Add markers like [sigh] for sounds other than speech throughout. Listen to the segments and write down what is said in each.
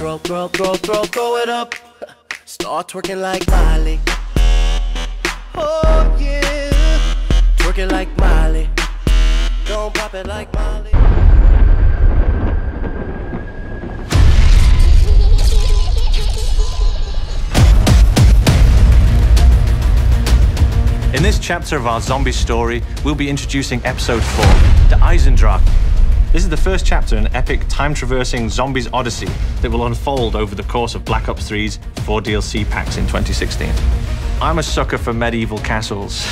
Throw, throw, throw, throw, throw it up. Start twerking like Miley. Oh yeah, twerking like Miley. Don't pop it like Miley. In this chapter of our zombie story, we'll be introducing episode 4, Der Eisendrache. This is the first chapter in an epic time-traversing zombies odyssey that will unfold over the course of Black Ops 3's four DLC packs in 2016. I'm a sucker for medieval castles.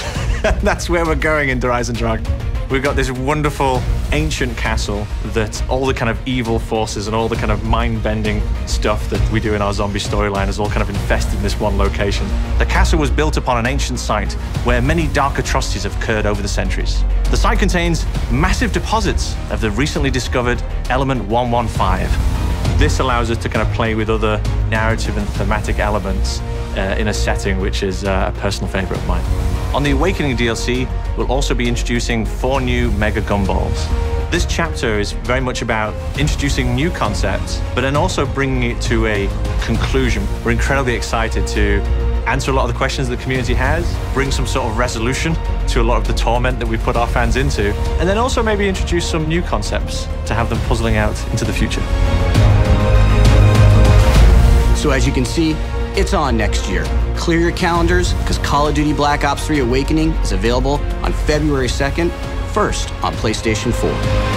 [laughs] That's where we're going in Der Eisendrache. We've got this wonderful ancient castle that all the kind of evil forces and all the kind of mind-bending stuff that we do in our zombie storyline is all kind of infested in this one location. The castle was built upon an ancient site where many dark atrocities have occurred over the centuries. The site contains massive deposits of the recently discovered element 115. This allows us to kind of play with other narrative and thematic elements uh, in a setting which is uh, a personal favorite of mine. On the Awakening DLC, we'll also be introducing four new Mega Gumballs. This chapter is very much about introducing new concepts, but then also bringing it to a conclusion. We're incredibly excited to answer a lot of the questions the community has, bring some sort of resolution to a lot of the torment that we put our fans into, and then also maybe introduce some new concepts to have them puzzling out into the future. So as you can see, it's on next year. Clear your calendars because Call of Duty Black Ops 3 Awakening is available on February 2nd, first on PlayStation 4.